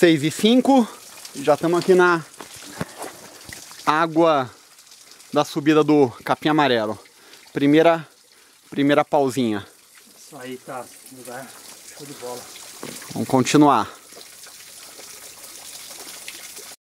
6 e 5. Já estamos aqui na água da subida do capim amarelo. Primeira, primeira pausinha. Isso aí tá lugar show de bola. Vamos continuar.